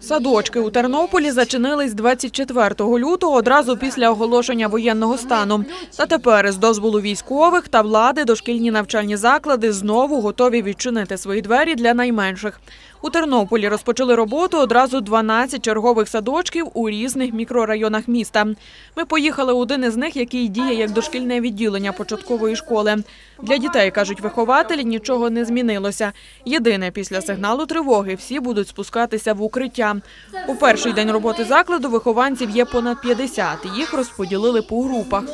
Садочки у Тернополі зачинились 24 лютого одразу після оголошення воєнного стану. Та тепер з дозволу військових та влади дошкільні навчальні заклади знову готові відчинити свої двері для найменших. У Тернополі розпочали роботу одразу 12 чергових садочків у різних мікрорайонах міста. Ми поїхали у один із них, який діє як дошкільне відділення початкової школи. Для дітей, кажуть вихователі, нічого не змінилося. Єдине, після сигналу тривоги всі будуть спускатися в укриття. У перший день роботи закладу вихованців є понад 50. Їх розподілили по групах.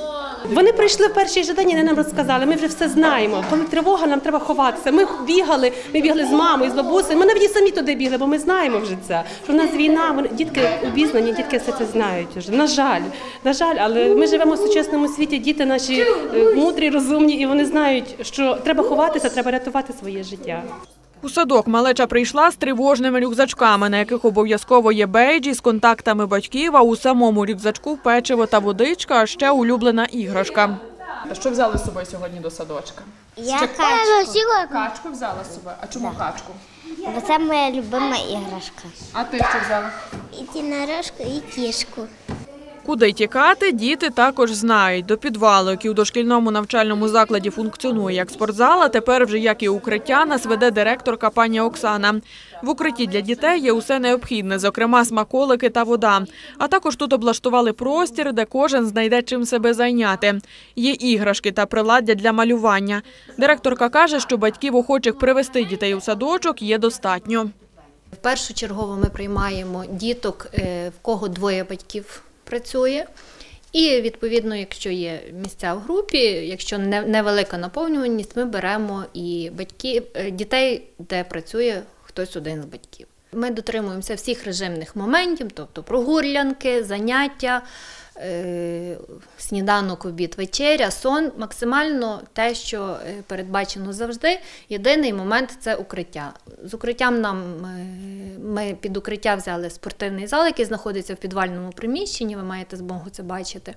Вони прийшли в перший же день і нам розказали. Ми вже все знаємо. Коли тривога, нам треба ховатися. Ми бігали, ми бігли з мамою, з бабусею. Ми навіть самі туди бігли, бо ми знаємо вже це. Що в нас війна, вони дітки обізнані, дітки все це знають. Вже на жаль, на жаль, але ми живемо в сучасному світі. Діти наші е, мудрі, розумні, і вони знають, що треба ховатися, треба рятувати своє життя. У садок малеча прийшла з тривожними рюкзачками, на яких обов'язково є бейджі з контактами батьків, а у самому рюкзачку печиво та водичка, а ще улюблена іграшка. А що взяли з собою сьогодні до садочка? Я качку, Качку взяла з собою. А чому качку? бо це моя любима іграшка. А ти що взяла? І тінорожку, і кішку. Куди тікати, діти також знають. До підвалу, який у дошкільному навчальному закладі функціонує як спортзал, а тепер вже як і укриття, нас веде директорка пані Оксана. В укритті для дітей є усе необхідне, зокрема смаколики та вода. А також тут облаштували простір, де кожен знайде чим себе зайняти. Є іграшки та приладдя для малювання. Директорка каже, що батьків охочих привезти дітей у садочок є достатньо. В першу чергу ми приймаємо діток, е, в кого двоє батьків працює. І відповідно, якщо є місця в групі, якщо невелика наповнюваність, ми беремо і батьків е, дітей, де працює хтось один з батьків. Ми дотримуємося всіх режимних моментів, тобто прогулянки, заняття, сніданок, обід, вечеря, сон, максимально те, що е, передбачено завжди. Єдиний момент це укриття. З укриттям нам е, ми під укриття взяли спортивний зал, який знаходиться в підвальному приміщенні. Ви маєте змогу це бачити.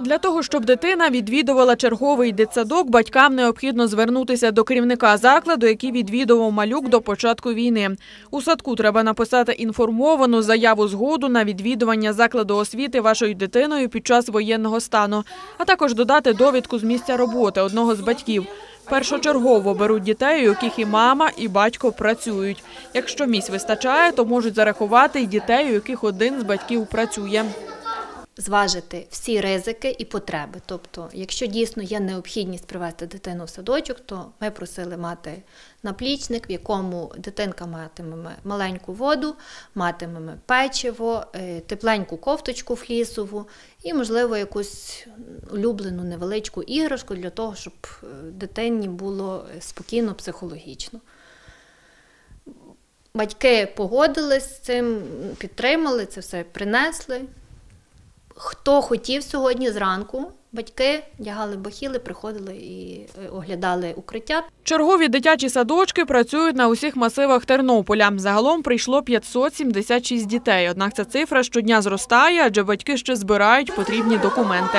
Для того, щоб дитина відвідувала черговий дитсадок, батькам необхідно звернутися до керівника закладу, який відвідував малюк до початку війни. У садку треба написати інформовану заяву згоду на відвідування закладу освіти вашою дитиною під час воєнного стану, а також додати довідку з місця роботи одного з батьків. Першочергово беруть дітей, у яких і мама, і батько працюють. Якщо місць вистачає, то можуть зарахувати й дітей, у яких один з батьків працює. Зважити всі ризики і потреби. Тобто, якщо дійсно є необхідність привести дитину в садочок, то ми просили мати наплічник, в якому дитинка матиме маленьку воду, матиме печиво, е, тепленьку кофточку флісову і, можливо, якусь улюблену невеличку іграшку для того, щоб е, дитині було спокійно психологічно. Батьки погодились з цим, підтримали це все, принесли. Хто хотів сьогодні зранку, батьки вдягали бахіли, приходили і е, оглядали укриття. Чергові дитячі садочки працюють на усіх масивах Тернополя. Загалом прийшло 576 дітей. Однак ця цифра щодня зростає, адже батьки ще збирають потрібні документи.